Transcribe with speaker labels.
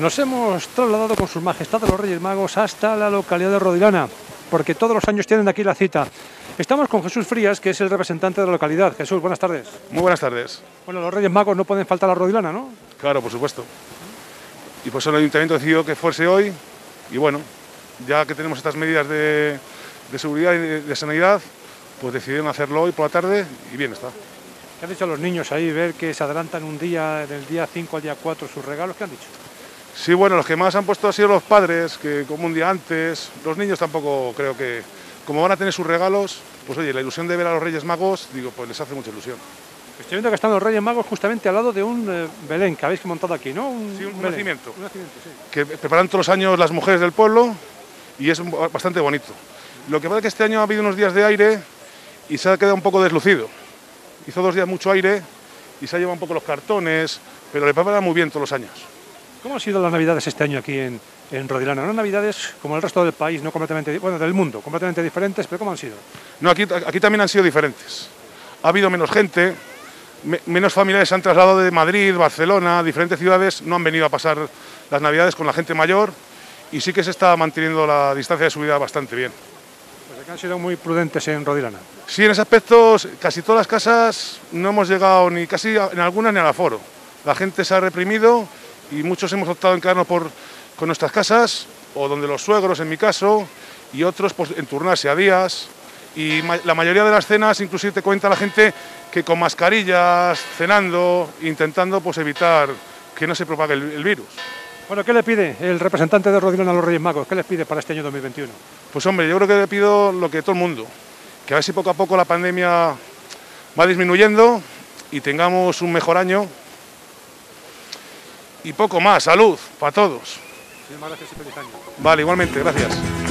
Speaker 1: Nos hemos trasladado con sus majestades los Reyes Magos hasta la localidad de Rodilana, porque todos los años tienen aquí la cita. Estamos con Jesús Frías, que es el representante de la localidad. Jesús, buenas tardes.
Speaker 2: Muy buenas tardes.
Speaker 1: Bueno, los Reyes Magos no pueden faltar a Rodilana, ¿no?
Speaker 2: Claro, por supuesto. Y por eso el Ayuntamiento decidió que fuese hoy. Y bueno, ya que tenemos estas medidas de, de seguridad y de, de sanidad, pues decidieron hacerlo hoy por la tarde y bien está.
Speaker 1: ¿Qué han dicho los niños ahí, ver que se adelantan un día, del día 5 al día 4, sus regalos? ¿Qué han dicho?
Speaker 2: Sí, bueno, los que más han puesto han sido los padres, que como un día antes. Los niños tampoco creo que, como van a tener sus regalos, pues oye, la ilusión de ver a los Reyes Magos, digo, pues les hace mucha ilusión.
Speaker 1: Estoy viendo que están los Reyes Magos justamente al lado de un eh, Belén que habéis montado aquí, ¿no?
Speaker 2: Sí, un nacimiento.
Speaker 1: Un nacimiento, sí.
Speaker 2: que preparan todos los años las mujeres del pueblo y es bastante bonito. Lo que pasa es que este año ha habido unos días de aire y se ha quedado un poco deslucido. Hizo dos días mucho aire y se ha llevado un poco los cartones, pero le preparan muy bien todos los años.
Speaker 1: ¿Cómo han sido las navidades este año aquí en, en Rodilana? ¿No navidades como el resto del país, no completamente, bueno, del mundo, completamente diferentes, pero ¿cómo han sido?
Speaker 2: No, aquí, aquí también han sido diferentes. Ha habido menos gente, me- menos familiares se han trasladado de Madrid, Barcelona, diferentes ciudades, no han venido a pasar las navidades con la gente mayor y sí que se está manteniendo la distancia de subida bastante bien.
Speaker 1: Pues aquí han sido muy prudentes en Rodilana.
Speaker 2: Sí, en ese aspecto, casi todas las casas no hemos llegado ni casi en algunas ni al aforo. La gente se ha reprimido y muchos hemos optado en quedarnos por, con nuestras casas o donde los suegros, en mi caso, y otros pues, en turnarse a días. Y ma- la mayoría de las cenas, inclusive te cuenta la gente que con mascarillas, cenando, intentando pues, evitar que no se propague el- el virus.
Speaker 1: Bueno, ¿qué le pide el representante de Rodilana a los Reyes Magos? ¿Qué les pide para este año 2021?
Speaker 2: Pues hombre, yo creo que le pido lo que todo el mundo, que a ver si poco a poco la pandemia va disminuyendo y tengamos un mejor año. Y poco más, salud para todos.
Speaker 1: Feliz año.
Speaker 2: Vale, igualmente, gracias.